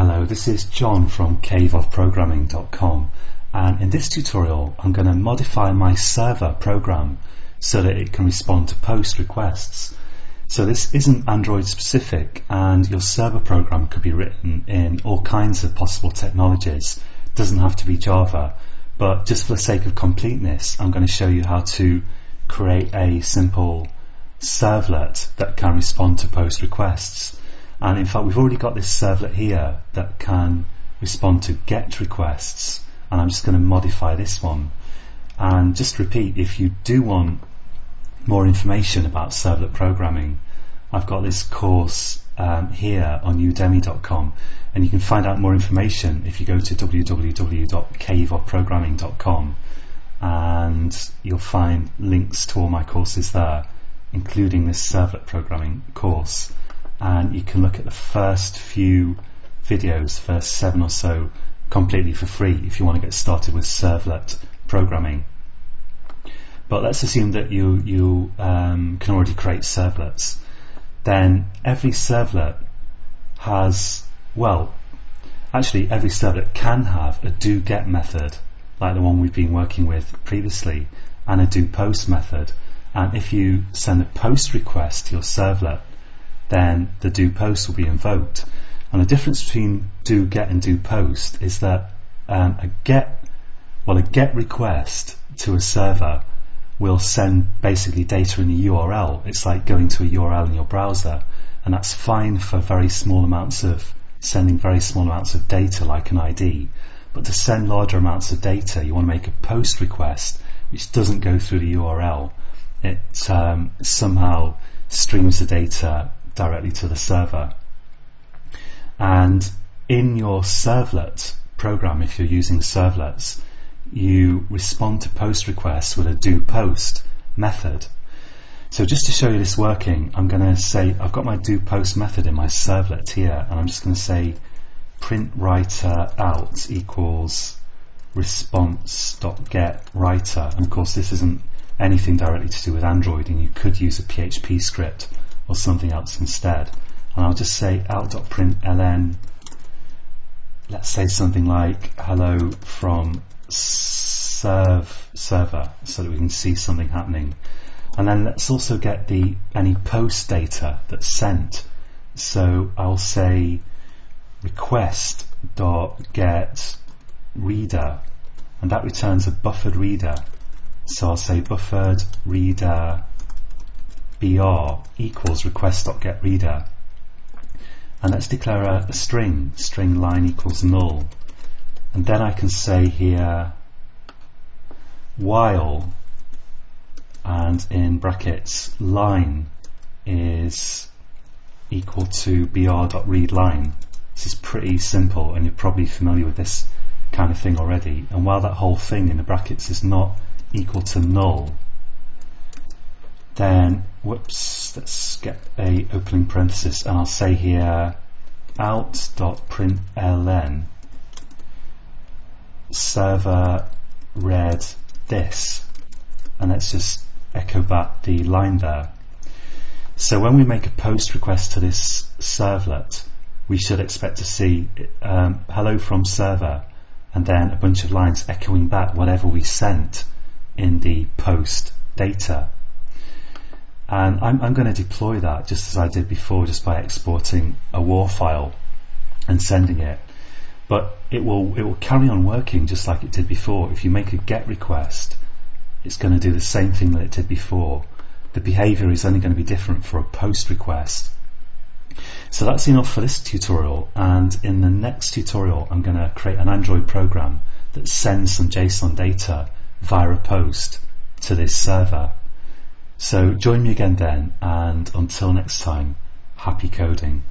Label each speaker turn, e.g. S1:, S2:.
S1: Hello, this is John from caveofprogramming.com and in this tutorial I'm going to modify my server program so that it can respond to post requests. So this isn't Android specific and your server program could be written in all kinds of possible technologies. It doesn't have to be Java, but just for the sake of completeness I'm going to show you how to create a simple servlet that can respond to post requests. And in fact, we've already got this servlet here that can respond to GET requests. And I'm just going to modify this one. And just repeat, if you do want more information about servlet programming, I've got this course um, here on udemy.com and you can find out more information if you go to www.caveofprogramming.com and you'll find links to all my courses there including this servlet programming course and you can look at the first few videos, first seven or so, completely for free if you want to get started with servlet programming. But let's assume that you, you um, can already create servlets. Then every servlet has, well, actually every servlet can have a do get method, like the one we've been working with previously, and a do post method. And if you send a post request to your servlet, then the do post will be invoked. And the difference between do get and do post is that um, a get, well, a get request to a server will send basically data in a URL. It's like going to a URL in your browser, and that's fine for very small amounts of sending very small amounts of data like an ID. But to send larger amounts of data, you want to make a post request which doesn't go through the URL. It um, somehow streams the data directly to the server. And in your servlet program, if you're using servlets, you respond to post requests with a do post method. So just to show you this working, I'm going to say I've got my do post method in my servlet here, and I'm just going to say print writer out equals response.get writer. And of course, this isn't anything directly to do with Android, and you could use a PHP script or something else instead. And I'll just say out.println, let's say something like hello from serve server so that we can see something happening. And then let's also get the any post data that's sent. So I'll say request dot get reader and that returns a buffered reader. So I'll say buffered reader br equals request.getReader and let's declare a, a string string line equals null. And then I can say here while and in brackets line is equal to br.readLine this is pretty simple and you're probably familiar with this kind of thing already. And while that whole thing in the brackets is not equal to null then whoops let's get a opening parenthesis and I'll say here out.println server read this and let's just echo back the line there. So when we make a post request to this servlet we should expect to see um, hello from server and then a bunch of lines echoing back whatever we sent in the post data and I'm, I'm going to deploy that just as I did before just by exporting a WAR file and sending it. But it will it will carry on working just like it did before. If you make a get request it's going to do the same thing that it did before. The behavior is only going to be different for a post request. So that's enough for this tutorial. And in the next tutorial I'm going to create an Android program that sends some JSON data via a post to this server so join me again then, and until next time, happy coding.